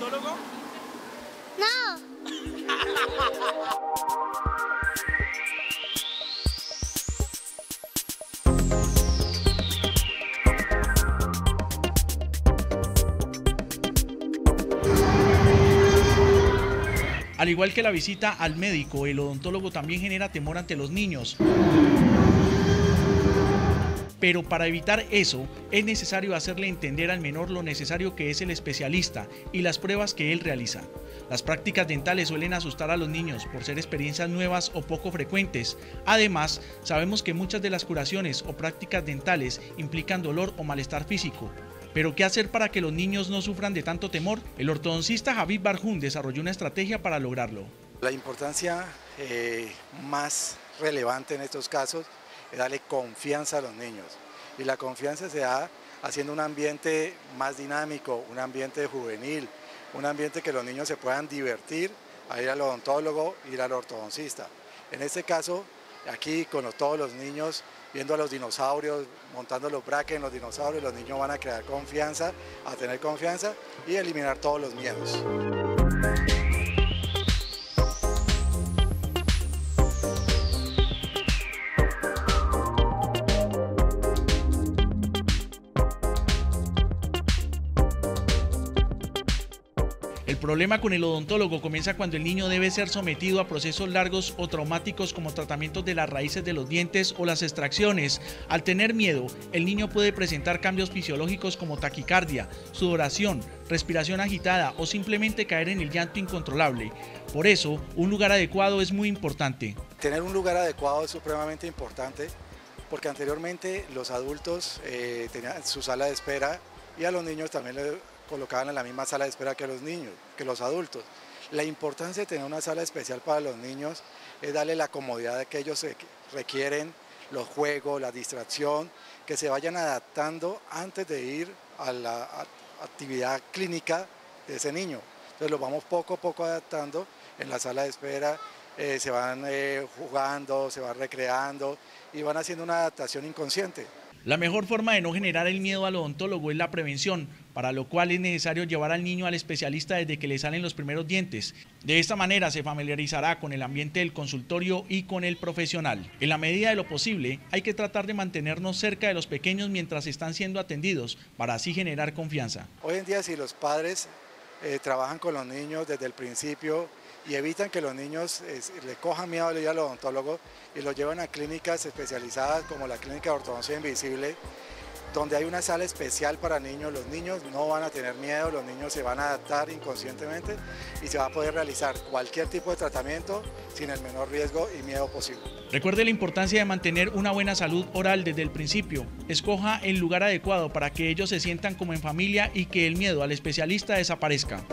odontólogo? No. Al igual que la visita al médico, el odontólogo también genera temor ante los niños. Pero para evitar eso, es necesario hacerle entender al menor lo necesario que es el especialista y las pruebas que él realiza. Las prácticas dentales suelen asustar a los niños por ser experiencias nuevas o poco frecuentes. Además, sabemos que muchas de las curaciones o prácticas dentales implican dolor o malestar físico. Pero ¿qué hacer para que los niños no sufran de tanto temor? El ortodoncista Javid Barjún desarrolló una estrategia para lograrlo. La importancia eh, más relevante en estos casos es darle confianza a los niños. Y la confianza se da haciendo un ambiente más dinámico, un ambiente juvenil, un ambiente que los niños se puedan divertir a ir al odontólogo, ir al ortodoncista. En este caso, aquí con todos los niños viendo a los dinosaurios, montando los braques en los dinosaurios, los niños van a crear confianza, a tener confianza y eliminar todos los miedos. El problema con el odontólogo comienza cuando el niño debe ser sometido a procesos largos o traumáticos como tratamientos de las raíces de los dientes o las extracciones. Al tener miedo, el niño puede presentar cambios fisiológicos como taquicardia, sudoración, respiración agitada o simplemente caer en el llanto incontrolable. Por eso, un lugar adecuado es muy importante. Tener un lugar adecuado es supremamente importante porque anteriormente los adultos eh, tenían su sala de espera y a los niños también les colocaban en la misma sala de espera que los niños, que los adultos. La importancia de tener una sala especial para los niños es darle la comodidad que ellos requieren, los juegos, la distracción, que se vayan adaptando antes de ir a la actividad clínica de ese niño. Entonces los vamos poco a poco adaptando en la sala de espera, eh, se van eh, jugando, se van recreando y van haciendo una adaptación inconsciente. La mejor forma de no generar el miedo al odontólogo es la prevención, para lo cual es necesario llevar al niño al especialista desde que le salen los primeros dientes. De esta manera se familiarizará con el ambiente del consultorio y con el profesional. En la medida de lo posible, hay que tratar de mantenernos cerca de los pequeños mientras están siendo atendidos, para así generar confianza. Hoy en día si los padres eh, trabajan con los niños desde el principio, y evitan que los niños le cojan miedo al odontólogo y los llevan a clínicas especializadas como la clínica de ortodoncia invisible, donde hay una sala especial para niños. Los niños no van a tener miedo, los niños se van a adaptar inconscientemente y se va a poder realizar cualquier tipo de tratamiento sin el menor riesgo y miedo posible. Recuerde la importancia de mantener una buena salud oral desde el principio. Escoja el lugar adecuado para que ellos se sientan como en familia y que el miedo al especialista desaparezca.